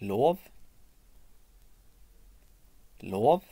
lov. Lov.